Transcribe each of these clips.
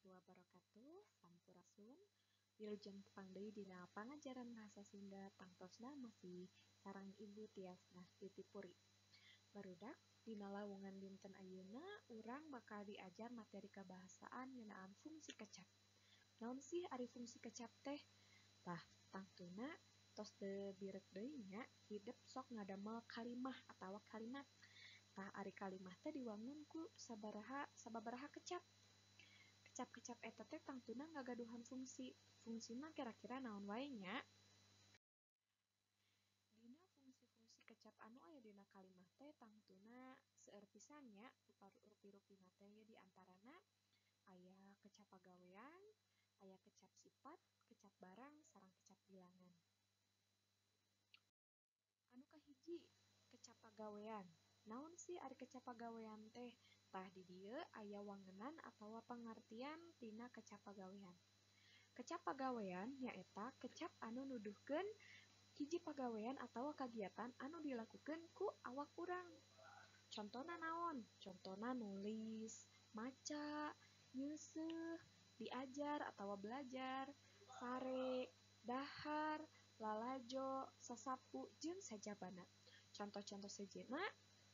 warahmatullahi wabarakatuh. Sampurasun. Wilujeng pangdeui dina pangajaran bahasa Sunda tangtosna masih sarang Ibu Tiasna Titipuri. Barudak dina lawungan dinten ayeuna urang bakal diajar materi kebahasaan ngeunaan fungsi kecap. Naon sih ari fungsi kecap teh? Tah, tangtuna tos teu birek deui nya hidup sok ngadamel kalimah atawa kalimat. Tah ari kalimah teh diwangun ku sabaraha sababaraha kecap kecap-kecap eta teh tangtuna ngagaduhan fungsi. Fungsina kira-kira naon wainya Dina fungsi-fungsi kecap anu aya dina kalimah teh tangtuna seueur pisannya rupi-rupina teh di diantarana aya kecap pagawean aya kecap sifat kecap barang sarang kecap bilangan. Anu kahiji kecap pagawean. Naon sih ari kecap pagawean teh? tah di dieu aya wangenan atau pengertian tina kecap pagawean. kecap pagawean nyaeta kecap anu nuduhkeun hiji pagawean atau kegiatan anu dilakukan ku awak urang. contohna naon contohna nulis maca nyusuh, diajar atau belajar sare dahar lalajo sasapu jeung sajabana contoh-contoh sejena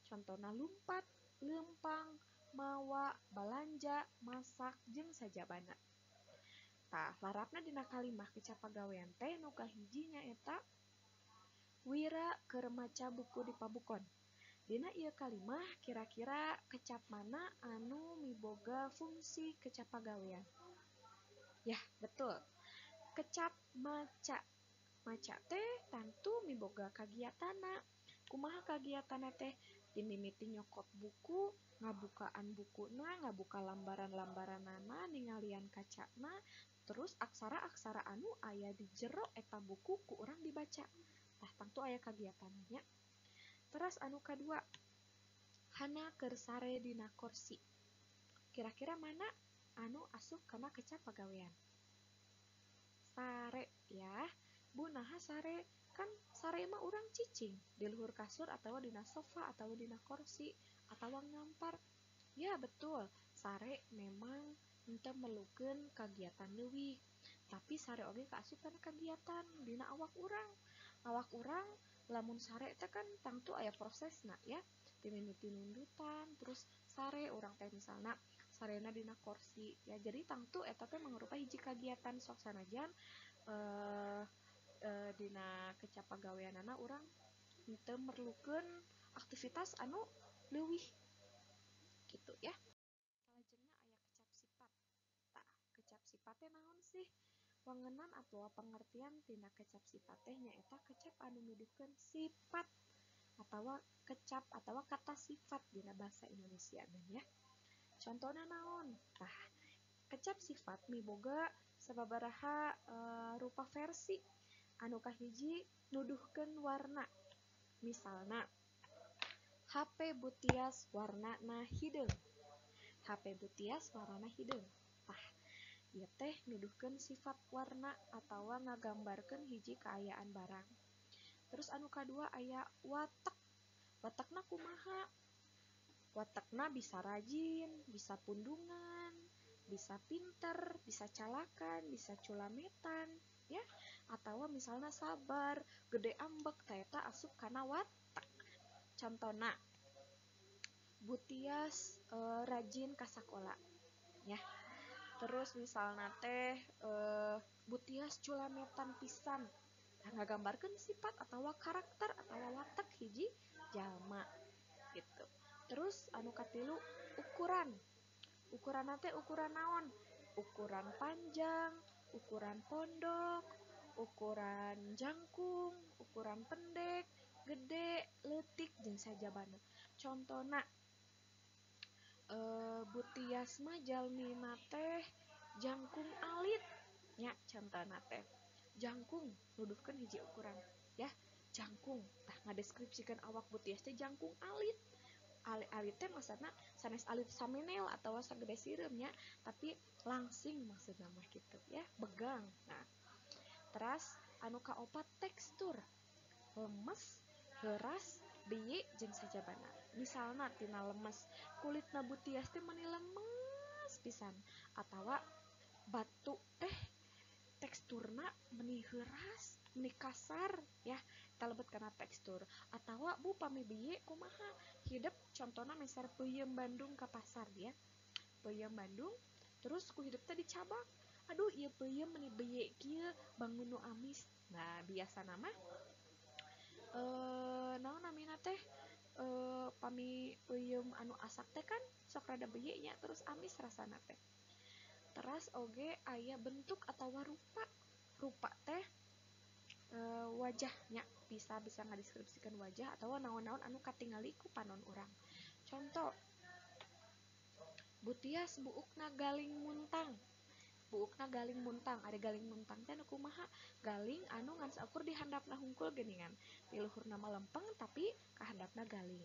contohna lumpat lempang mawa balanja masak jeung sajabana.tah larapna dina kalimah kecapagawean teh nuka hijinya eta Wira keur maca buku di pabukon. Dina ieu kalimah kira-kira kecap mana anu miboga fungsi kecap pagawean. Yah betul. Kecap maca maca teh tantu miboga kagiatana. Kumaha kagiatana teh? Dimimiti nyokot buku, ngabukaan bukuna, ngabuka lambaran-lambaranana, ningalian kacana, terus aksara-aksara anu aya di jero eta buku ku urang dibaca. Tah tangtu aya kagiatanna nya. Teras anu kadua, hana keur sare dina kursi. Kira-kira mana anu asup kana kecap pagawean? Sare ya. Bu naha sare? Kan sare mah urang cicing di luhur kasur atawa dina sofa atawa dina kursi atawa ngampar. Ya betul, sare memang henteu melukeun kagiatan leuwih. Tapi sare oge kaasup kana kagiatan dina awak urang. Awak urang lamun sare teh kan tangtu aya prosesna ya. Dimimiti nundutan, terus sare urang teh misalna sarena dina kursi. Ya jadi tangtu eta teh mangrupa hiji kagiatan sok sanajan eh e, dina kecap pagaweanana urang henteu merlukeun aktivitas anu leuwih gitu ya. Salajengna aya kecap sifat. Tah, kecap sifat teh naon sih? Wangenan atawa pengertian tina kecap sifat teh nyaeta kecap anu nuduhkeun sifat atawa kecap atawa kata sifat dina bahasa Indonesia ya. Contona naon? Tah, kecap sifat miboga sababaraha e, rupa versi. Anu kahiji nuduhkeun warna. Misalna HP Butias warnana hideung. HP Butias warnana hideung. Tah, ieu teh nuduhkeun sifat warna atawa ngagambarkeun hiji kaayaan barang. Terus anu kadua aya watek. Watekna kumaha? Watekna bisa rajin, bisa pundungan, bisa pinter, bisa calakan, bisa culametan, ya. Atawa misalna sabar, gede ambek, taeta asup kana watek. Contona, Butias e, rajin ka sakola, ya. Terus misalna teh e, Butias culametan pisan. Nah, ngagambarkeun sifat atawa karakter atawa watek hiji jalma gitu. Terus anu katilu ukuran. Ukuran teh ukuran naon? Ukuran panjang, ukuran pondok, ukuran jangkung, ukuran pendek, gede, leutik, jeung sajabana. Contona e, Butias mah jalmina teh jangkung alit. Nya contona teh. Jangkung nuduhkeun hiji ukuran ya. Jangkung. Tah ngadeskripsikeun awak Butias teh jangkung alit. Alit teh maksudna sanes alit samenel atawa sagede sireum nya, tapi langsing maksudna mah gitu ya, begang. Nah, teras anu kaopat tekstur. Lemes, heuras, beye jeung sajabana. Misalna tina lemes, kulitna Butias teh meuni lemes pisan. Atau batu teh teksturna meniheras meni kasar ya kita karena tekstur. Atau bu pami biye kumaha? Hidup contohnya misal peyem Bandung ke pasar ya peyem Bandung terus ku hidup tadi cabak aduh iya peyem meni biye kia bangun nu amis. Nah biasa nama eh naon namina teh eh pami peyem anu asak teh kan sok rada biye nya terus amis rasana teh. Teras oge ayah bentuk atau rupa rupa teh e, wajahnya bisa bisa ngadeskripsikan wajah atau naon-naon anu katingali ku panon orang contoh butias buukna galing muntang buukna galing muntang ada galing muntang teh kumaha? Galing anu ngan seukur dihandapna hungkul geningan di luhurna lempeng tapi kahandapna galing.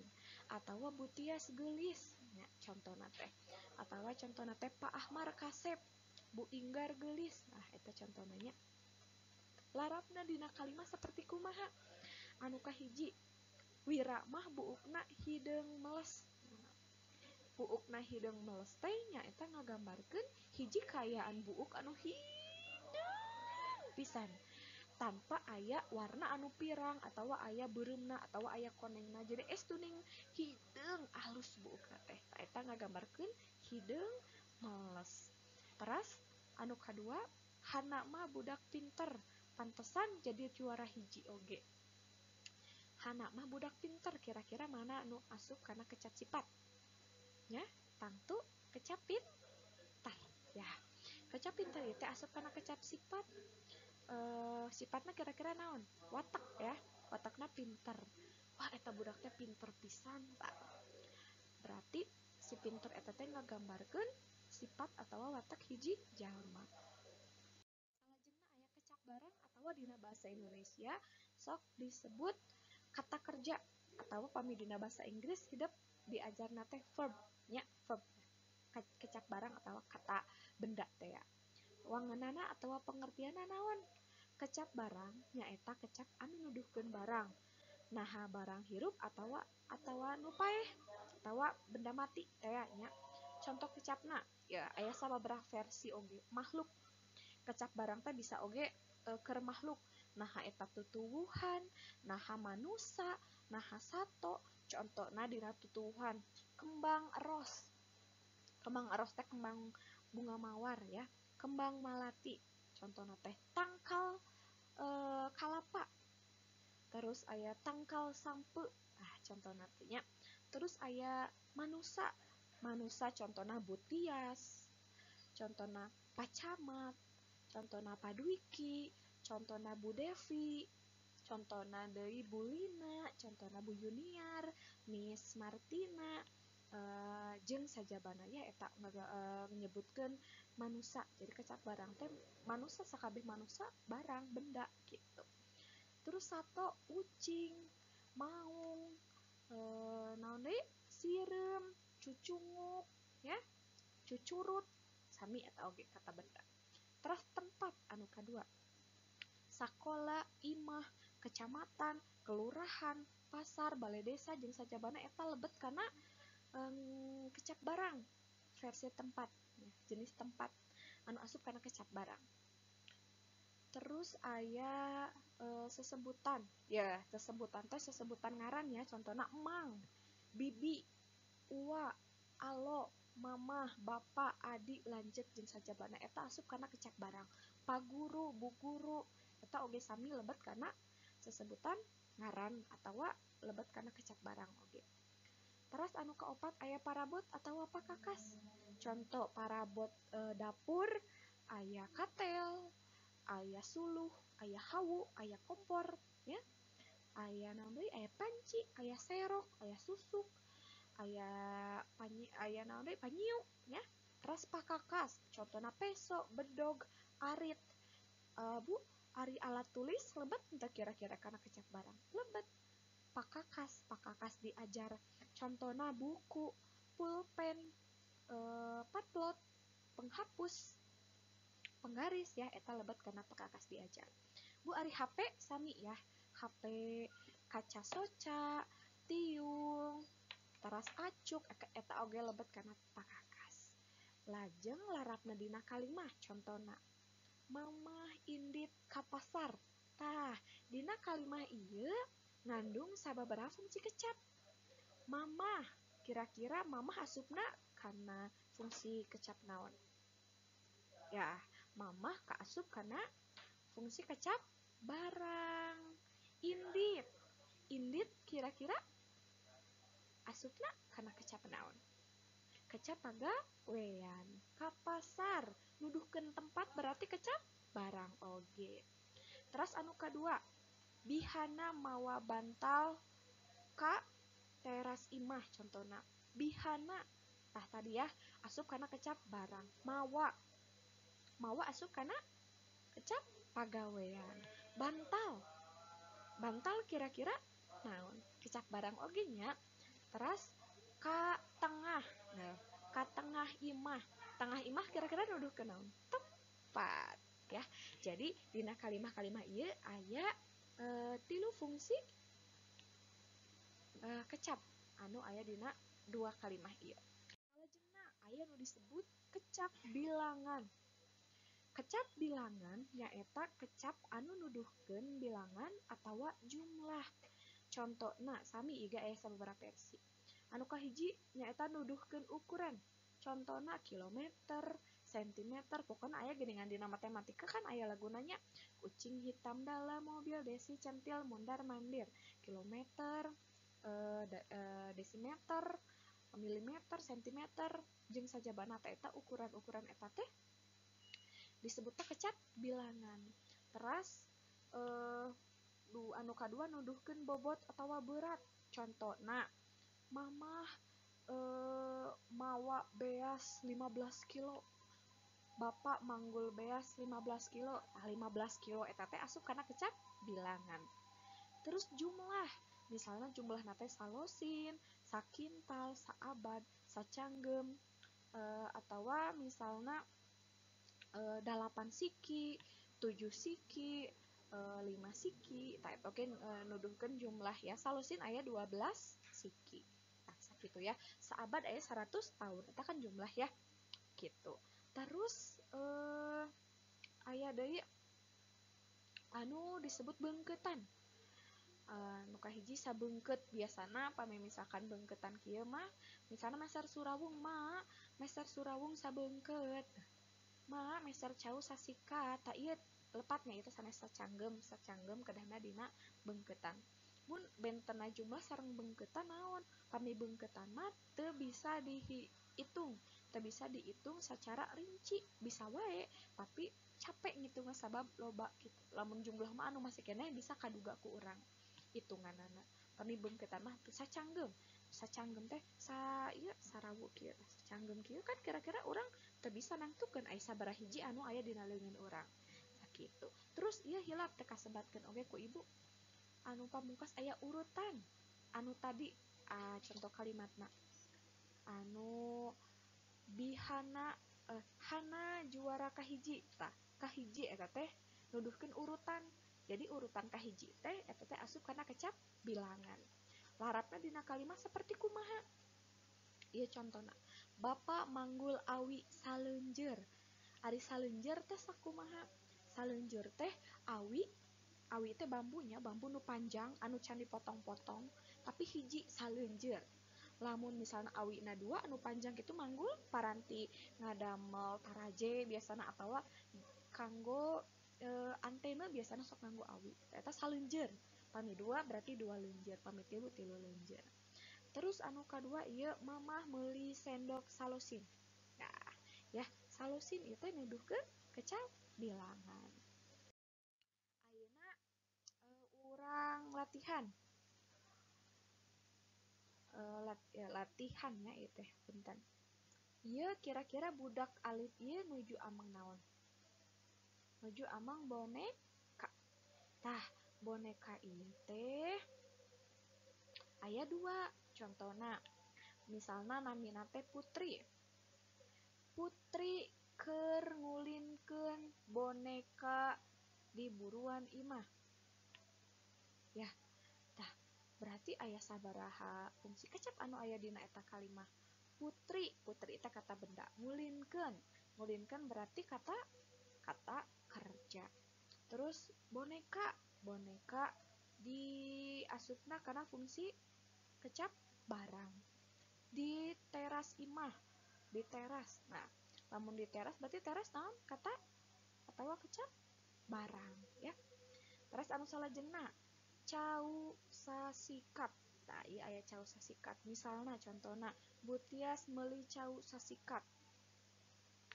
Atawa butias gelis nya contohna teh. Atawa contohna teh Pak Ahmar kasep Bu Inggar gelis. Nah eta contohnya larapna dina kalimah seperti kumaha? Anu kahiji wira mah buukna hidung meles. Buukna hidung meles teh nya eta ngagambarkeun hiji kayaan buuk anu hidung pisan. Tanpa ayah warna anu pirang atau ayah beremna atau ayah konengna. Jadi es tuning hidung halus bu teh. Eta ngagambarkan hidung males teras anu kedua Hana mah budak pinter pantesan jadi juara hiji oge. Hana mah budak pinter kira-kira mana anu asup karena kecap ya tangtu kecap pintar ya. Kecap pintar itu asup karena kecap sifat uh, sifatnya kira-kira naon? Watak ya. Wataknya pinter. Wah eta budaknya pinter pisan pak. Berarti si pinter eta teh ngagambarkeun sifat atau watak hiji jalma. Salajengna aya kecap barang atau dina bahasa Indonesia sok disebut kata kerja atau pami dina bahasa Inggris hidup diajar nate verb nya verb. Kecap barang atau kata benda teh ya. Wanganana atau pengertian naon? Kecap barang nyaeta kecap anu nuduhkeun barang. Nah barang hirup atau atau nupaeh atau benda mati teh nya. Contoh kecapna ya ayah sama berah versi oge makhluk. Kecap barang teh bisa oge e, ker makhluk. Nah eta tutuwuhan nah manusa nah sato contoh nah dina tutuwuhan kembang eros. Kembang eros teh kembang bunga mawar ya. Kembang malati contoh teh tangkal e, kalapa. Terus ayah tangkal sampe. Ah contoh nantinya terus ayah manusa. Manusa contohnya butias contohnya pacamat contohnya paduiki contohnya bu contohnya dari bu lina contohnya bu junior miss martina Uh, jeng saja bana. Ya eta uh, menyebutkan manusia jadi kecap barang teh manusia sakabeh manusia barang benda gitu. Terus satu ucing maung e, naon deui sirem cucunguk ya cucurut sami atau oge kata benda. Terus tempat anu kedua sakola imah kecamatan kelurahan pasar balai desa jeung sajabana eta lebet karena um, kecap barang versi tempat ya, jenis tempat anu asup karena kecap barang. Terus ayah e, sesebutan ya sesebutan teh sesebutan ngaran ya contohnya emang bibi ua alo mama bapak adik lanjut jeung bana eta asup karena kecap barang. Paguru bu guru eta oge sami lebet karena sesebutan ngaran atau lebet karena kecap barang oge terus anu keopat ayah parabot atau apa kakas? Contoh parabot e, dapur ayah katel ayah suluh ayah hawu ayah kompor ya. Ayah nambai ayah panci ayah serok ayah susuk ayah panyi ayah nambai panyiu ya. Terus pakakas contohnya peso bedog arit. Uh, bu ari alat tulis lebet entah kira-kira karena kecap barang. Lebet. Pakakas. Pakakas diajar. Contohnya buku. Pulpen. Uh, patlot penghapus. Penggaris. Ya eta lebet karena pekakas diajar. Bu Ari HP sami ya. HP kaca soca tiung teras acuk eta oge lebet karena pakakas. Lajeng larapna dina kalimah contohna Mamah indit ka pasar tah dina kalimah iya ngandung sababaraha fungsi kecap Mamah kira-kira mamah asupna karena fungsi kecap naon? Ya mamah kaasup karena fungsi kecap barang. Indit indit kira-kira asupna karena kecap naon? Kecap pagawean ka pasar. Nuduhkeun tempat berarti kecap? Barang oge. Terus anu kadua bihana mawa bantal ka teras imah contohna. Bihana tah tadi ya asup karena kecap barang. Mawa mawa asup karena kecap pagawean. Bantal bantal kira-kira naon? Kecap barang oge nya. Teras ka tengah nah ka tengah imah tengah imah kira-kira nuduh ke naon? Tepat ya. Jadi dina kalimah-kalimah iya aya e, tilu fungsi e, kecap. Anu aya dina dua kalimah iya salajengna aya nu disebut kecap bilangan. Kecap bilangan nyaeta kecap anu nuduhkeun bilangan atau jumlah. Contohna sami iga aya sababaraha versi. Anu kahiji nyaeta nuduhkeun ukuran contohna kilometer sentimeter pokoknya ayah geningan dina matematika kan ayah lagunanya. Kucing hitam dalam mobil desi centil mundar mandir. Kilometer e, e, desimeter milimeter sentimeter jeng saja bana eta ukuran-ukuran eta teh. Disebutnya kecap bilangan. Teras e, du anu kadua nuduhkeun bobot atau berat. Contohna mamah e, mawa beas 15 kilo. Bapak manggul beas 15 kilo. Nah 15 kilo. Eta teh asup karena kecap? Bilangan. Terus jumlah. Misalnya jumlah nate salosin sakintal saabad sacanggem e, atau misalnya e, dalapan siki 7 siki e, 5 siki. Tak oke e, nuduhkan jumlah ya. Salosin ayat 12 siki gitu ya. Saabad ayat 100 tahun itu kan jumlah ya gitu. Terus eh ayah dari anu disebut bengketan. Uh, nuka hiji sabengket biasana pame misalkan bengketan kieu mah misalnya meser surawung mah meser surawung sabengket. Mah meser cau sasikat tak iya lepatnya itu sanes sacanggem sacanggem kedahna dina bengketan mun bentena jumlah sarang bengketan naon? Kami bengketan mah teu bisa dihitung tak bisa dihitung secara rinci bisa wae tapi capek gitu nggak sabab loba gitu. Lamun jumlah mah anu masih kena bisa kaduga ku orang hitungan anak kami kita mah sa canggem sa teh sa iya sarawu kieu canggem kieu kan kira-kira orang tak bisa nangtukeun aya sabaraha hiji anu aya dina leungeun orang sakitu terus iya hilap teh kasebatkeun oge ku ibu anu pamungkas ayah urutan. Anu tadi ah, contoh kalimatna. Anu bihana eh, hana juara kahiji tah kahiji eta teh nuduhkan urutan. Jadi urutan kahiji teh eta teh asup karena kecap bilangan. Larapna dina kalimat seperti kumaha? Iya contohna. Bapak manggul awi salenjer. Ari salenjer teh sakumaha? Salenjer teh awi awi teh bambunya bambu nu panjang anu can dipotong-potong tapi hiji salenjer. Lamun misalnya awi na dua anu panjang itu manggul paranti ngadamel taraje biasanya atau kanggo e, antena biasanya sok nganggo awi. Eta salenjer. Pami dua berarti dua lenjer pami tilu tilu lenjer. Terus anu kedua iya mamah meli sendok salosin. Nah ya salosin itu nuduh ke kecap bilangan ayeuna e, urang latihan. Uh, lat, ya, itu punten iya kira-kira budak alit iya nuju amang naon? Nuju amang boneka. Tah boneka ini teh ayah dua. Contohnya misalnya namina teh putri. Putri ker ngulinkeun boneka di buruan imah ya berarti ayah sabaraha fungsi kecap anu ayah dina eta kalimah putri. Putri itu kata benda ngulinkan ngulinkan berarti kata kata kerja. Terus boneka boneka di asupna karena fungsi kecap barang. Di teras imah di teras. Nah namun di teras berarti teras naon? Kata atau kecap barang ya. Teras anu salah jena cau sasikat nah iya ayat cau sasikat misalnya contohnya butias meli cau sasikat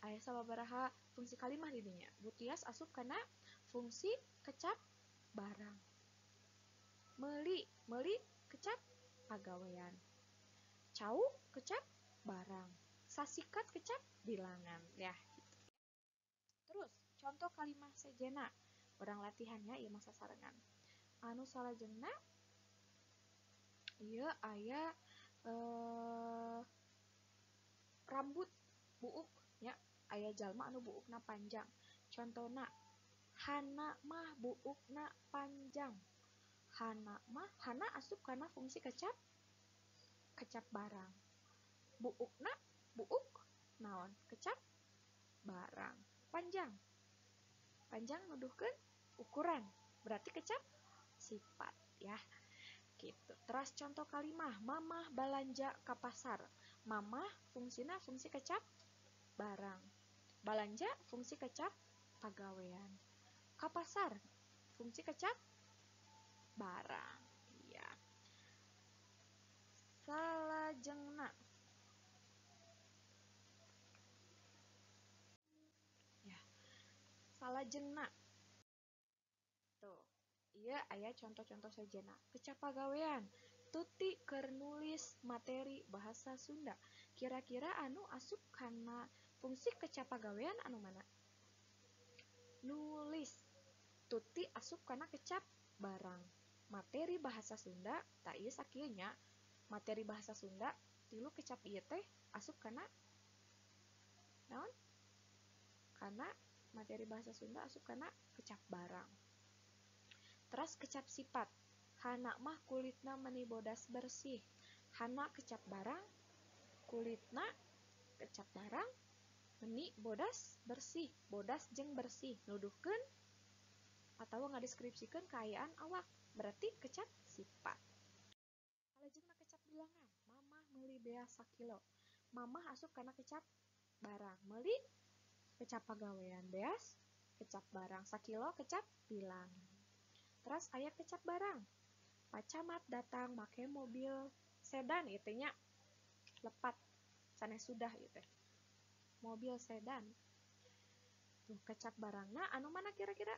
ayat sababaraha fungsi kalimah dirinya butias asup karena fungsi kecap barang. Meli meli kecap pagawean cau kecap barang. Sasikat kecap bilangan. Ya gitu. terus contoh kalimat sejena orang latihannya iya masa sarengan anu salah jena iya eh, rambut buuk ya. Ayah jalma anu buuk na panjang. Contohna hana mah buuk na panjang. Hana mah hana asup karena fungsi kecap? Kecap barang. Buuk na buuk naon? Kecap barang. Panjang. Panjang nuduhkan ukuran. Berarti kecap sifat ya. Gitu. Terus contoh kalimah mamah balanja ke pasar. Mamah fungsinya fungsi kecap barang. Balanja fungsi kecap pagawean ke pasar fungsi kecap barang ya salah jengna ya. Salah jengna iya ayah contoh-contoh sajana kecap pagawean tuti keur nulis materi bahasa Sunda. Kira-kira anu asup karena fungsi kecap pagawean anu mana? Nulis. Tuti asup karena kecap barang. Materi bahasa Sunda tak iya sakinya materi bahasa Sunda tilu kecap iya teh asup karena naon? Karena materi bahasa Sunda asup karena kecap barang Teras kecap sifat. Hana mah kulitna meni bodas bersih. Hana kecap barang, kulitna kecap barang, meni bodas bersih. Bodas jeng bersih. Nuduhkan atau ngadeskripsikan kekayaan awak. Berarti kecap sifat. Kalajengna kecap bilangan. Mamah meli bea sakilo. Mamah asup karena kecap barang. Meli kecap pagawean beas, kecap barang. Sakilo kecap bilangan. Terus ayah kecap barang. Pacamat datang make mobil sedan itunya lepat. Sana sudah itu mobil sedan. Tuh kecap barangna anu mana kira-kira?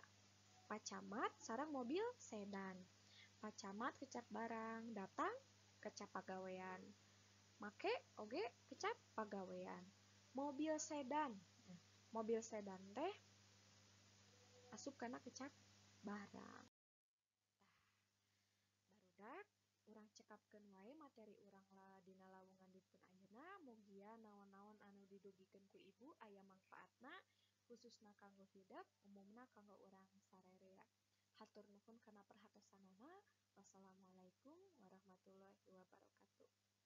Pacamat sarang mobil sedan. Pacamat kecap barang datang kecap pagawean. Make oge kecap pagawean. Mobil sedan. Mobil sedan teh asup karena kecap barang tetapkan wae materi urang lah Dina lawungan dipun ayeuna mugia naon-naon anu didugikan ku ibu aya manfaatna khususna kanggo hidup umumna kanggo urang sarerea. Hatur nuhun kana perhatosanana. Wassalamualaikum warahmatullahi wabarakatuh.